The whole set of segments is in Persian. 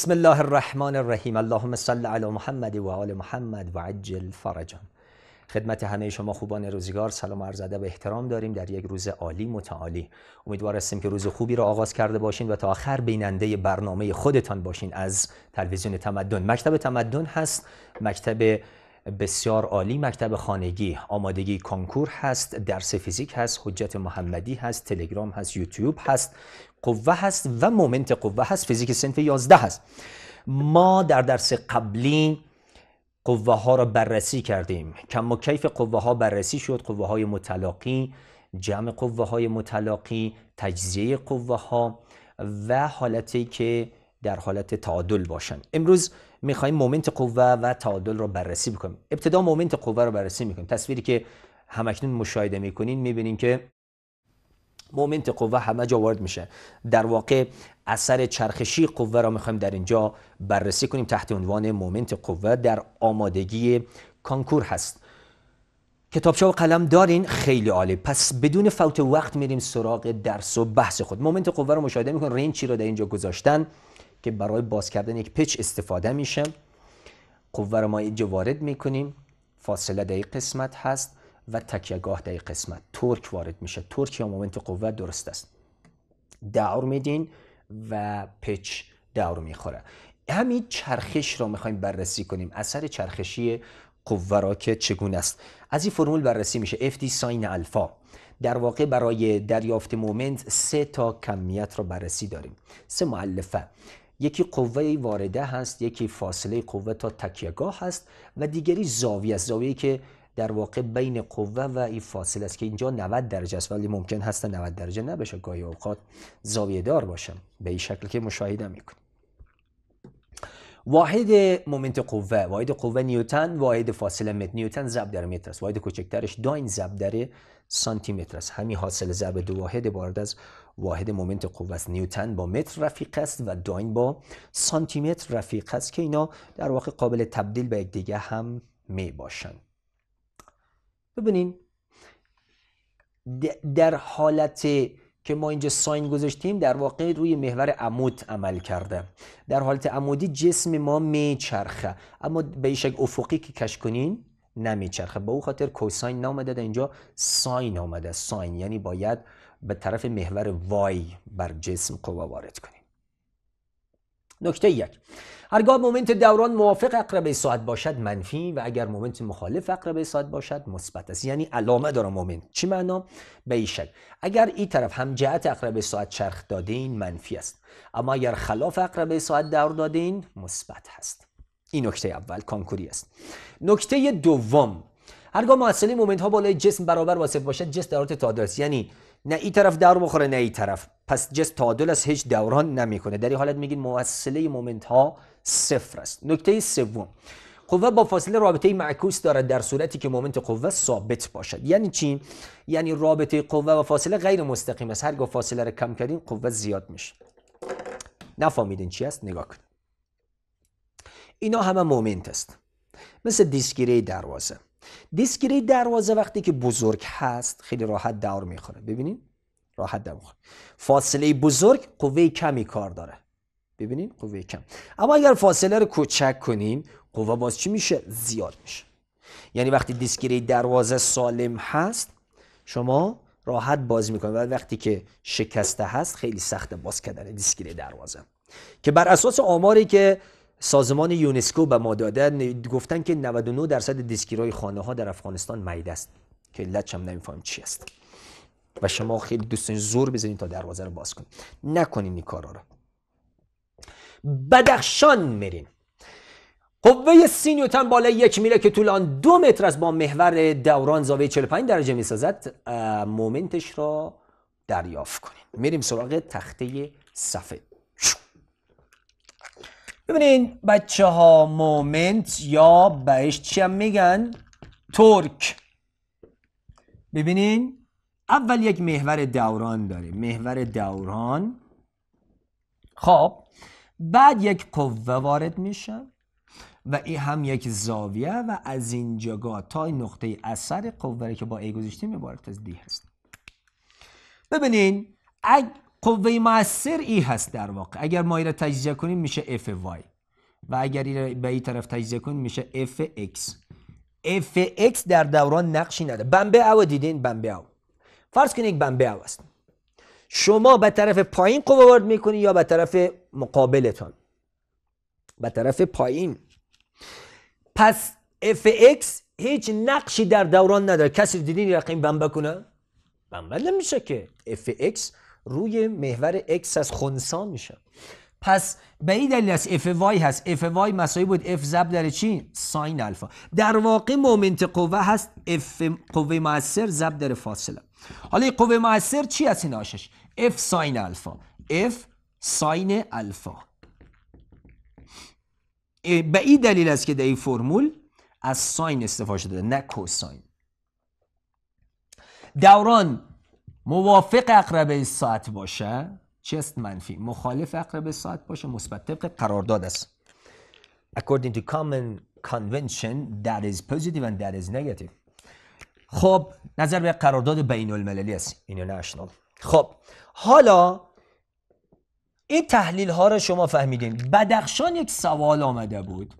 بسم الله الرحمن الرحیم اللهم صل علی محمد و آل محمد و عجل فرجهم خدمت همه شما خوبان روزگار سلام عرض ادب احترام داریم در یک روز عالی متعالی. امیدوار هستیم که روز خوبی را آغاز کرده باشین و تا آخر بیننده برنامه خودتان باشین از تلویزیون تمدن. مکتب تمدن هست مکتب بسیار عالی مکتب خانگی آمادگی کنکور هست درس فیزیک هست حجت محمدی هست تلگرام هست یوتیوب هست. قوه هست و مومنت قوه هست. فیزیک سنف 11 هست. ما در درس قبلی قوه ها را بررسی کردیم. کم و کیف قوه ها بررسی شد. قوه های متلاقی جمع قوه های متلاقی تجزیه قوه ها و حالتی که در حالت تعادل باشن امروز می‌خوایم مومنت قوه و تعادل را بررسی بکنیم. ابتدا مومنت قوه را بررسی می‌کنیم. تصویری که همکنون مشاهده می‌کنین می‌بینین که مومنت قوه همه جا وارد میشه. در واقع اثر چرخشی قوه را می‌خوایم در اینجا بررسی کنیم تحت عنوان مومنت قوه در آمادگی کانکور هست. کتابچه و قلم دارین؟ خیلی عالی. پس بدون فوت وقت میریم سراغ درس و بحث خود. مومنت قوه رو مشاهده می‌کنیم wrench ی رو در اینجا گذاشتن؟ که برای باز کردن یک پیچ استفاده میشه. قوه رو ما اینجا وارد می‌کنیم. فاصله در قسمت هست. و تکیهگاه در قسمت. torque وارد میشه. torque یا مومنت قوه درست است. دور میدین و پیچ دور می‌خوره. همین چرخش رو می‌خوایم بررسی کنیم. اثر چرخشی قوه را که چگونه است؟ از این فرمول بررسی میشه. FD sine alpha. در واقع برای دریافت مومنت سه تا کمیت را بررسی داریم. سه مؤلفه یکی قوه وارده هست یکی فاصله قوه تا تکیهگاه هست و دیگری زاویه است. زاویه که در واقع بین قوه و این فاصله است که اینجا 90 درجه است. ولی ممکن هست 90 درجه نباشه. گاهی اوقات زاویه دار باشه به این شکل که مشاهده می‌کنیم واحد مومنت قوه. واحد قوه نیوتن واحد فاصله متر. نیوتن ضرب در متر است. واحد کوچکترش داین ضرب در سانتی متر است. همین حاصل ضرب دو واحد وارد از واحد مومنت قوه است. نیوتن با متر رفیق است و داین با سانتی متر رفیق است که اینا در واقع قابل تبدیل به یکدیگه هم می باشند ببینین در حالت که ما اینجا ساین گذاشتیم در واقع روی محور عمود عمل کرده. در حالت عمودی جسم ما میچرخه. اما به شکل افقی که کش کنین نمیچرخه. به او خاطر کوساین نامده در اینجا ساین آمده. ساین یعنی باید به طرف محور y بر جسم قوه وارد کنیم. نکته یک. هرگاه مومنت دوران موافق عقربه ساعت باشد منفی و اگر مومنت مخالف عقربه ساعت باشد مثبت است. یعنی علامه داره مومنت. چی معنا؟ به این شکل. اگر این طرف هم جهت عقربه ساعت چرخ دادین منفی است. اما اگر خلاف عقربه ساعت دور دادین مثبت هست. این نکته اول کانکوری است. نکته دوم. هرگاه محصله‌ی مومنت ها بالای جسم برابر صفر باشد جسم در حالت تعادل است. یعنی نه این طرف دور بخوره نه این طرف. پس جسم تعادل است هیچ دوران نمی‌کنه. در این حالت میگین محصله مومنت ها صفر است. نکته سوم. قوه با فاصله رابطه معکوس دارد در صورتی که مومنت قوه ثابت باشد. یعنی چی؟ یعنی رابطه قوه و فاصله غیر مستقیم است. هرگاه فاصله را کم کردین قوه زیاد میشه. نفهمیدین چی است؟ نگاه کن اینا همه مومنت است. مثل دیسکیره دروازه. دیسکیره دروازه وقتی که بزرگ هست خیلی راحت دور می‌خوره. ببینین؟ راحت دور می‌خوره. فاصله بزرگ قوه کمی کار داره. ببینین؟ قوه کم. اما اگر فاصله رو کوچک کنیم قوه باز چی میشه؟ زیاد میشه. یعنی وقتی دیسکیره دروازه سالم هست شما راحت باز می‌کنید. ولی وقتی که شکسته هست خیلی سخت باز کردن دیسکیره دروازه. که بر اساس آماری که سازمان یونسکو به ما دادن گفتن که 99 درصد دیسکیرای خانه ها در افغانستان مید است. که علت هم نمیفهم چی است. و شما خیلی دوستان زور بزنید تا دروازه رو باز کنید. نکنین این کارا رو. بدخشان میریم قوه سی نیوتن بالای یک میله که طول آن دو متر است با محور دوران زاویه 45 درجه می‌سازد مومنتش را دریافت کنیم میریم سراغ تخته سفید ببینین بچه ها مومنت یا بهش چی هم میگن؟ ترک. ببینین اول یک محور دوران داریم. محور دوران. خب بعد یک قوه وارد میشه و این هم یک زاویه و از این جگاه تا این نقطه اثر قوه که با ای گذاشتیم عبارت از دی هست. ببینین اگه قوه مؤثر ای هست در واقع. اگر ما را تجزیه کنیم میشه F y و اگر به این طرف تجزیه کنیم میشه F x F x در دوران نقشی نداره. بمبه او دیدین؟ بمبه او. فرض کنید یک بمبه او است. شما به طرف پایین قوه وارد می‌کنید یا به طرف مقابلتان؟ به طرف پایین. پس F x هیچ نقشی در دوران نداره. کسی دیدین رقم بمبه کنه؟ بمبه نمیشه که F x روی محور x از خونسا میشه. پس به این دلیل است F y هست. F y مساوی بود. F ضرب در چی؟ sine alpha. در واقع مومنت قوه هست. F قوه موثر ضرب در فاصله. حالا این قوه موثر چی هست این آشش؟ F sine alpha. F sine alpha. به این دلیل است که در این فرمول از ساین استفاده شده نه کوساین. دوران موافق اقربه ساعت باشه؟ چی است منفی؟ مخالف اقربه ساعت باشه؟ مثبت طبق قرارداد است. According to common convention that is positive and that is negative. خب نظر به قرارداد بین المللی است. International. خب حالا این تحلیل ها رو شما فهمیدین. بدخشان یک سوال آمده بود.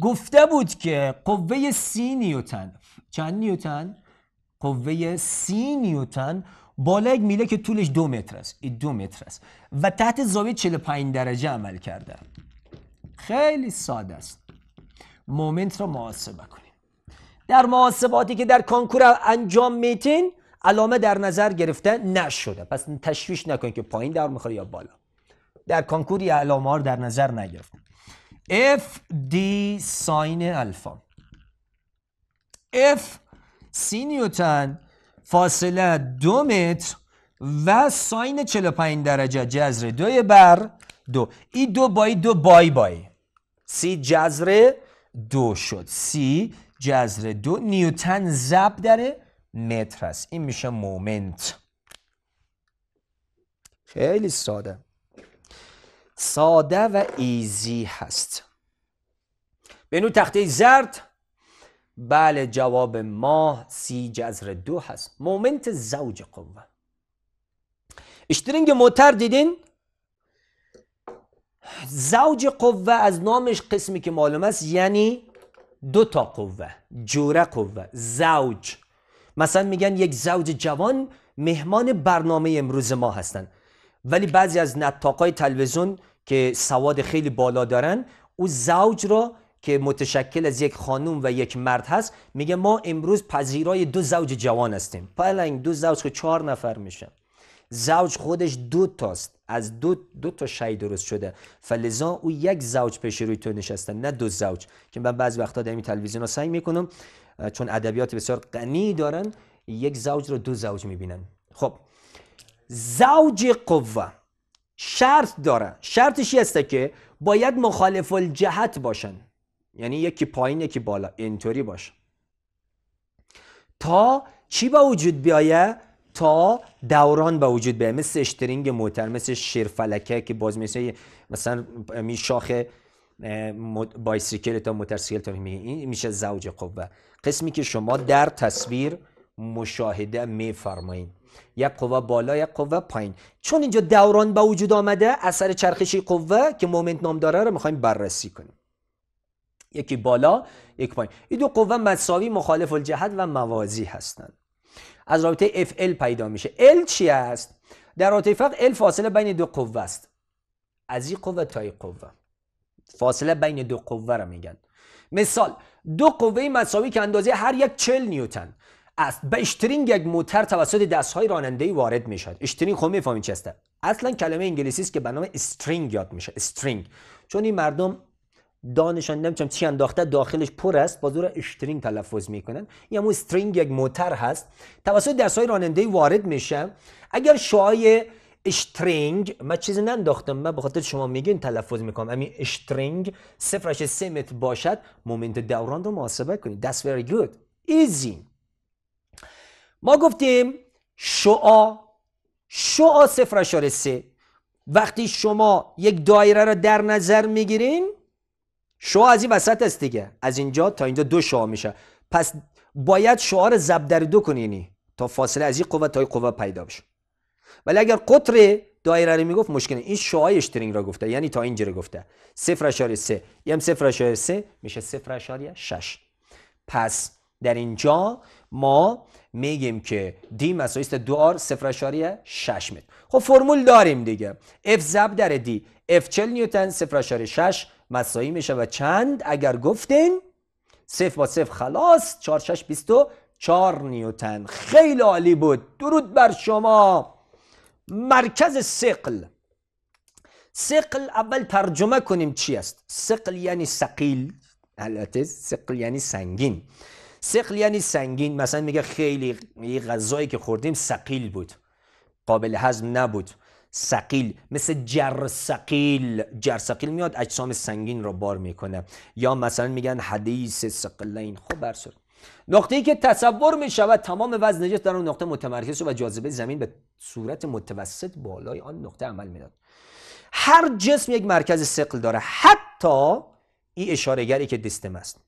گفته بود که قوه سی نیوتن چند نیوتن؟ قوه سی نیوتن بالا یک میله که طولش دو متر است. این دو متر است. و تحت زاویه 45 درجه عمل کرده. خیلی ساده است. مومنت رو محاسبه کنیم. در محاسباتی که در کنکور انجام میتین علامه در نظر گرفته نشده. پس تشویش نکنید که پایین در می‌خوره یا بالا. در کنکور علامه ها در نظر نگرفتن F D ساین الفا F سی نیوتن فاصله دو متر و ساین 45 درجه. جذر دوی بر دو. این دو بای دو بای بای. سی جذر دو شد. سی جذر دو. نیوتن زب در متر هست این میشه مومنت. خیلی ساده. ساده و ایزی هست. بینو تخته زرد. بله جواب ما سی جذر دو هست. مومنت زوج قوه. اشترینگ موتر دیدین؟ زوج قوه از نامش قسمی که معلوم است یعنی دو تا قوه جوره قوه زوج. مثلا میگن یک زوج جوان مهمان برنامه امروز ما هستن. ولی بعضی از نطاقای تلویزیون که سواد خیلی بالا دارن او زوج را که متشکل از یک خانوم و یک مرد هست میگه ما امروز پذیرای دو زوج جوان هستیم. پلنگ دو زوج که چهار نفر میشه زوج خودش دو تاست. از دو, دو تا شی درست شده. فلزا او یک زوج پیش روی تو نشسته نه دو زوج. که من بعضی وقتا در این تلویزیون رو سعی می‌کنم چون ادبیات بسیار غنی دارن یک زوج رو دو زوج می‌بینن. خب زوج قوه. شرط داره. شرطش هسته که باید مخالف الجهت باشن. یعنی یکی پایین یکی بالا. اینطوری باشه تا چی به وجود بیایه؟ تا دوران به وجود بیایه. مثل اشترینگ موتر مثل شیرفلکه که باز مثل مثلا می شاخ بایسیکل تا موترسیکل تا این میشه زوج قوه. قسمی که شما در تصویر مشاهده میفرمایید یک قوه بالا یک قوه پایین. چون اینجا دوران به وجود آمده اثر چرخشی قوه که مومنت نام داره رو می‌خوایم بررسی کنیم. یکی بالا یک پایین. این دو قوه مساوی مخالف الجهت و موازی هستند. از رابطه FL پیدا میشه. L چی است؟ در رابطه فرق L فاصله بین دو قوه است. از این قوه تا این قوه. فاصله بین دو قوه رو میگن. مثال دو قوه مساوی که اندازه هر یک 40 نیوتن است. به اشترینگ یک موتر توسط دستهای راننده وارد می‌شد. اشترینگ خب می‌فهمید چه است اصلا کلمه انگلیسی است که به نام steering یاد میشه. steering چون این مردم دانشان نمی‌تونم چی انداخته داخلش پر است با زور steering تلفظ می‌کنن. یا همون steering یک موتر هست. توسط دستهای راننده وارد میشه. اگر شعای استرینگ من چیزی ننداختم من به شما میگین تلفظ می‌کنم. همین استرینگ صفرش سه متر باشد مومنت دوران رو محاسبه کنید. That's very good. Easy. ما گفتیم شعا شعا صفر سه. وقتی شما یک دایره را در نظر می‌گیرین شعا از این وسط است دیگه. از اینجا تا اینجا دو شعا میشه. پس باید شعا رو در دو کنینی تا فاصله از این قوه تا این قوه پیدا بشه. ولی اگر قطر دایره رو می‌گفت مشکل این شعای اشترینگ را گفته یعنی تا اینجا رو گفته. 0.3 یم 0.3 میشه 0.6 پس در اینجا ما میگیم که دی مساوی دو آر 0.6 متر خب فرمول داریم دیگه. F زب در دی. F 40 نیوتن 0.6 مساوی میشه و چند؟ اگر گفتین صفر با صفر خلاص 4 6 24 نیوتن. خیلی عالی بود. درود بر شما. مرکز سقل سقل اول ترجمه کنیم چی است؟ سقل یعنی سقیل البته سقل یعنی سنگین. سقل یعنی سنگین. مثلا میگه خیلی غذایی که خوردیم سقیل بود. قابل هضم نبود. سقیل مثل جر سقیل جر سقیل میاد اجسام سنگین را بار می‌کنه. یا مثلا میگن حدیث سقلین خب برسر نقطه ای که تصور می شود تمام وزن جسم در اون نقطه متمرکز و جاذبه زمین به صورت متوسط بالای آن نقطه عمل می‌داد. هر جسم یک مرکز سقل داره. حتی این اشارهگری که دستم است.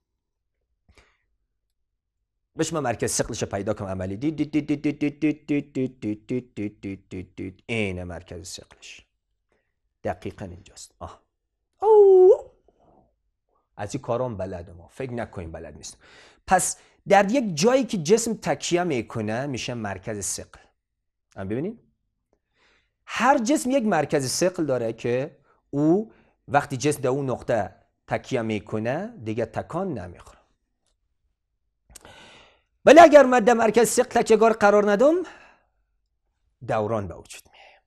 بش من مرکز سقلش پیدا کنم عملی دید این مرکز سقلش دقیقا اینجاست آه از این کارام بلد ما فکر نکنیم بلد نیست پس در یک جایی که جسم تکیه می‌کنه میشه مرکز سقل هم ببینید هر جسم یک مرکز سقل داره که او وقتی جسم در اون نقطه تکیه می‌کنه دیگه تکان نمی‌خوره ولی اگر من در مرکز سقل تکیهگار قرار ندم دوران به وجود میه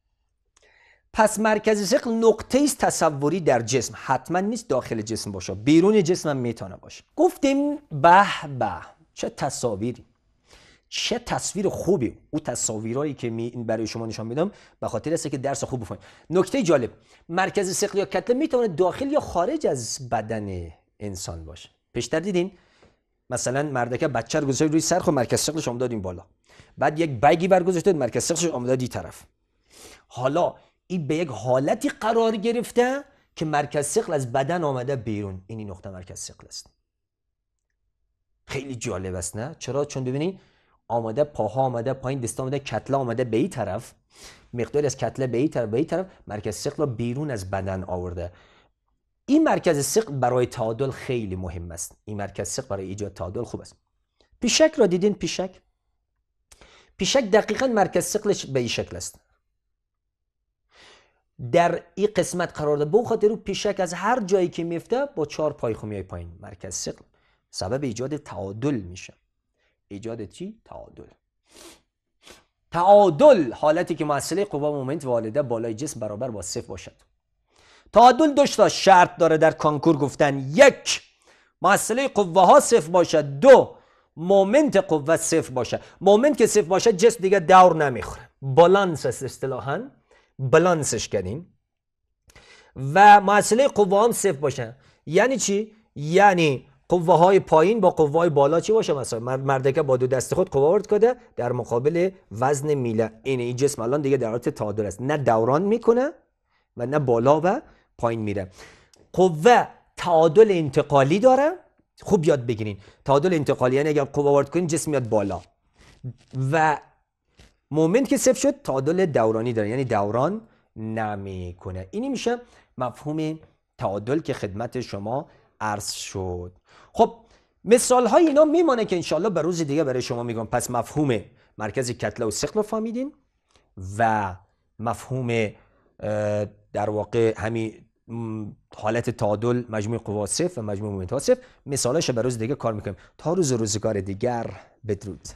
پس مرکز سقل نقطه است تصوری در جسم حتما نیست داخل جسم باشه. بیرون جسم هم می‌تونه باشه. گفتیم به به. چه تصاویری؟ چه تصویر خوبی. او تصاویرهایی که می برای شما نشان میدم به خاطر است که درس خوب بفهمید نکته جالب. مرکز سقل یا کتله می‌تونه داخل یا خارج از بدن انسان باشه. پیشتر دیدین؟ مثلا مردکه بچه رو گذاشت روی سر خب مرکز سقلش آمدادیم بالا. بعد یک بیگی برگذاشته مرکز سقلش آمدادی طرف. حالا این به یک حالتی قرار گرفته که مرکز سقل از بدن آمده بیرون. اینی نقطه مرکز سقل است. خیلی جالب است نه؟ چرا؟ چون ببینید آمده پاها آمده پایین دست آمده کتله آمده به این طرف. مقداری از کتله به این طرف به این طرف مرکز سقل بیرون از بدن آورده. این مرکز سقل برای تعادل خیلی مهم است. این مرکز سقل برای ایجاد تعادل خوب است. پیشک را دیدین؟ پیشک. پیشک دقیقا مرکز سقلش به این شکل است. در این قسمت قرار داده به خاطر پیشک از هر جایی که میفته با چهار پای خو پایین. مرکز سقل سبب ایجاد تعادل میشه. ایجاد چی؟ تعادل. تعادل حالتی که محصله قوا مومنت والده بالای جسم برابر با صفر باشد. تعادل دو شرط داره در کانکور گفتن. یک محصله قوه ها صفر باشد. دو مومنت قوه صفر باشه مومنت که صفر باشه جسم دیگه دور نمی‌خوره. بالانس است اصطلاحا. بالانسش کردیم. و محصله قوه هم صفر باشه. یعنی چی؟ یعنی قوه های پایین با قوه های بالا چی باشه؟ مثلا مردکه با دو دست خود قوه وارد کرده در مقابل وزن میله. این این جسم الان دیگه در حالت تعادل است. نه دوران می‌کنه و نه بالا و پایین میره. قوه تعادل انتقالی داره. خوب یاد بگیرین. تعادل انتقالی یعنی اگر قوه وارد کنین جسم میاد بالا. و مومنت که صفر شد تعادل دورانی داره. یعنی دوران نمی‌کنه. اینی میشه مفهوم تعادل که خدمت شما عرض شد. خب مثال های اینا میمانه که انشالله به روز دیگه برای شما میگم. پس مفهوم مرکز کتله و سقل رو فهمیدین و مفهوم در واقع همین حالت تعادل مجموع قوا صفر و مجموع مومنت ها صفر مثالش به روز دیگه کار می‌کنیم. تا روز روزگار دیگر بدرود.